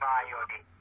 マーより